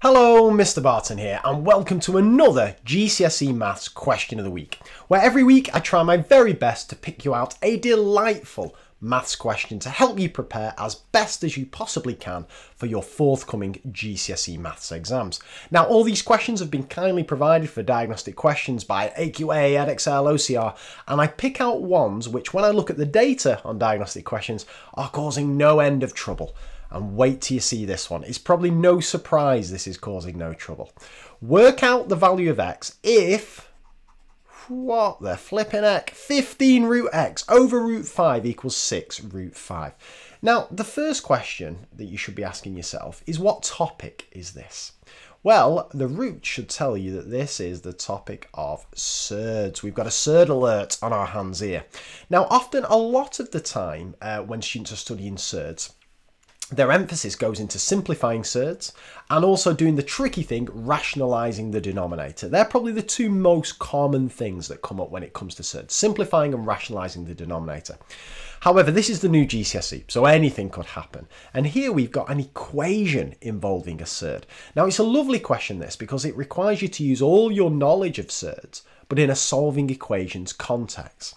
Hello, Mr. Barton here, and welcome to another GCSE Maths question of the week, where every week I try my very best to pick you out a delightful maths question to help you prepare as best as you possibly can for your forthcoming GCSE maths exams. Now, all these questions have been kindly provided for diagnostic questions by AQA, Edexcel, OCR, and I pick out ones which, when I look at the data on diagnostic questions, are causing no end of trouble and wait till you see this one. It's probably no surprise this is causing no trouble. Work out the value of x if, what the flipping heck, 15 root x over root 5 equals 6 root 5. Now, the first question that you should be asking yourself is what topic is this? Well, the root should tell you that this is the topic of surds. We've got a surd alert on our hands here. Now, often, a lot of the time, uh, when students are studying surds, their emphasis goes into simplifying surds and also doing the tricky thing, rationalizing the denominator. They're probably the two most common things that come up when it comes to surds, simplifying and rationalizing the denominator. However, this is the new GCSE, so anything could happen. And here we've got an equation involving a surd. Now, it's a lovely question, this, because it requires you to use all your knowledge of surds, but in a solving equations context.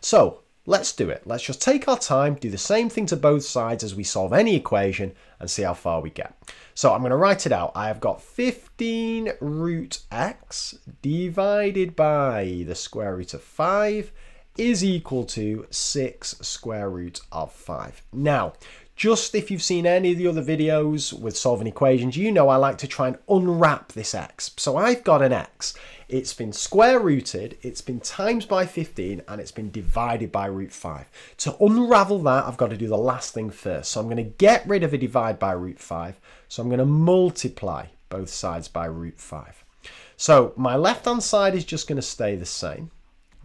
So, Let's do it. Let's just take our time, do the same thing to both sides as we solve any equation and see how far we get. So I'm going to write it out. I have got 15 root x divided by the square root of 5 is equal to 6 square root of 5. Now, just if you've seen any of the other videos with solving equations, you know I like to try and unwrap this x. So I've got an x. It's been square rooted, it's been times by 15, and it's been divided by root 5. To unravel that, I've got to do the last thing first. So I'm going to get rid of a divide by root 5. So I'm going to multiply both sides by root 5. So my left-hand side is just going to stay the same.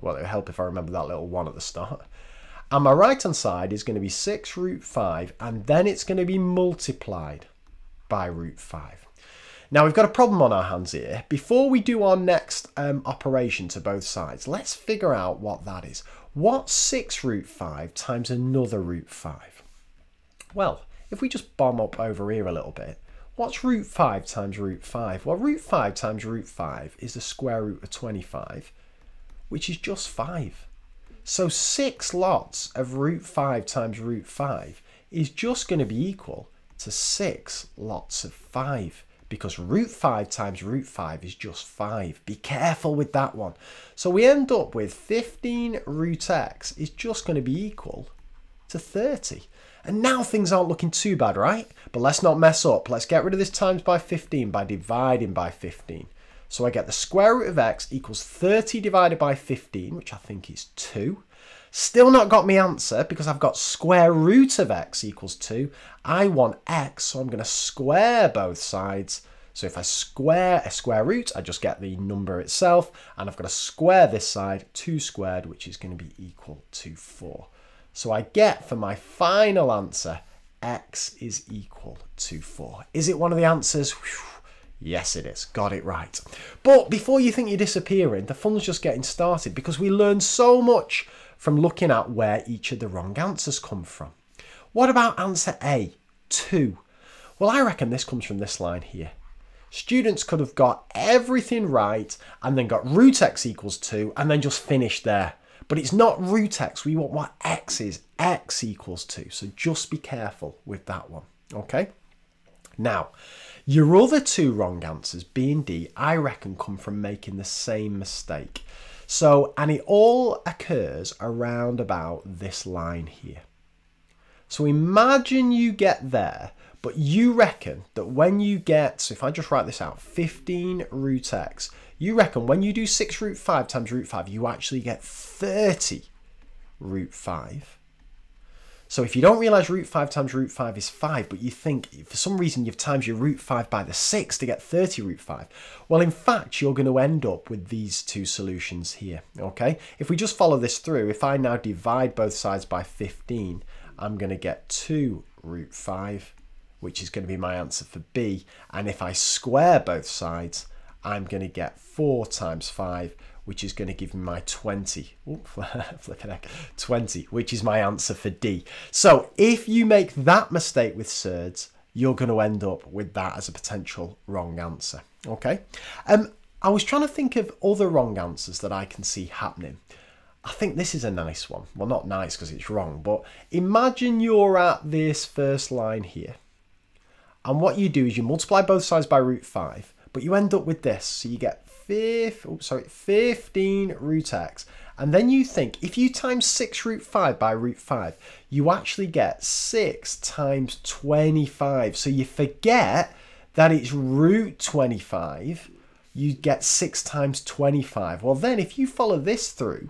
Well, it'll help if I remember that little 1 at the start. And my right hand side is going to be 6 root 5 and then it's going to be multiplied by root 5. Now we've got a problem on our hands here. Before we do our next um, operation to both sides, let's figure out what that is. What's 6 root 5 times another root 5? Well, if we just bomb up over here a little bit, what's root 5 times root 5? Well, root 5 times root 5 is the square root of 25, which is just 5. So 6 lots of root 5 times root 5 is just going to be equal to 6 lots of 5 because root 5 times root 5 is just 5. Be careful with that one. So we end up with 15 root x is just going to be equal to 30. And now things aren't looking too bad, right? But let's not mess up. Let's get rid of this times by 15 by dividing by 15. So I get the square root of x equals 30 divided by 15, which I think is 2. Still not got my answer because I've got square root of x equals 2. I want x, so I'm going to square both sides. So if I square a square root, I just get the number itself. And I've got to square this side, 2 squared, which is going to be equal to 4. So I get for my final answer, x is equal to 4. Is it one of the answers? Whew. Yes, it is. Got it right. But before you think you're disappearing, the fun's just getting started because we learn so much from looking at where each of the wrong answers come from. What about answer A, 2? Well, I reckon this comes from this line here. Students could have got everything right and then got root x equals 2 and then just finished there. But it's not root x. We want what x is. x equals 2. So just be careful with that one. Okay? Now, your other two wrong answers, B and D, I reckon come from making the same mistake. So, and it all occurs around about this line here. So imagine you get there, but you reckon that when you get, so if I just write this out, 15 root x, you reckon when you do 6 root 5 times root 5, you actually get 30 root 5. So if you don't realize root 5 times root 5 is 5, but you think for some reason you've times your root 5 by the 6 to get 30 root 5, well, in fact, you're going to end up with these two solutions here, okay? If we just follow this through, if I now divide both sides by 15, I'm going to get 2 root 5, which is going to be my answer for B. And if I square both sides, I'm going to get 4 times 5, which is going to give me my 20. Ooh, flipping heck, 20, which is my answer for D. So if you make that mistake with surds, you're going to end up with that as a potential wrong answer. Okay. Um, I was trying to think of other wrong answers that I can see happening. I think this is a nice one. Well, not nice because it's wrong, but imagine you're at this first line here. And what you do is you multiply both sides by root 5, but you end up with this. So you get fifth, oh, sorry, 15 root x. And then you think if you times 6 root 5 by root 5, you actually get 6 times 25. So you forget that it's root 25. You get 6 times 25. Well, then if you follow this through,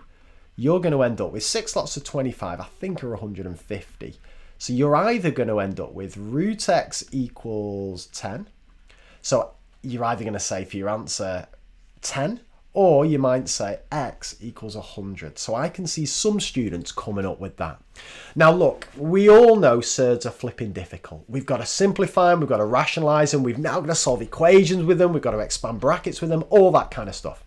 you're going to end up with 6 lots of 25, I think are 150. So you're either going to end up with root x equals 10. So you're either going to say for your answer 10 or you might say x equals 100. So I can see some students coming up with that. Now look, we all know surds are flipping difficult. We've got to simplify them, we've got to rationalise them, we've now got to solve equations with them, we've got to expand brackets with them, all that kind of stuff.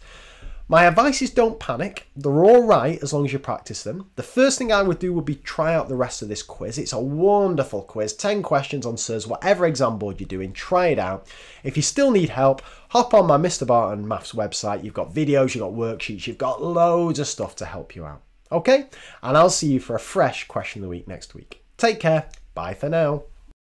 My advice is don't panic. They're all right as long as you practice them. The first thing I would do would be try out the rest of this quiz. It's a wonderful quiz, 10 questions on surds, whatever exam board you're doing, try it out. If you still need help, hop on my Mr. Barton Maths website. You've got videos, you've got worksheets, you've got loads of stuff to help you out. Okay? And I'll see you for a fresh question of the week next week. Take care. Bye for now.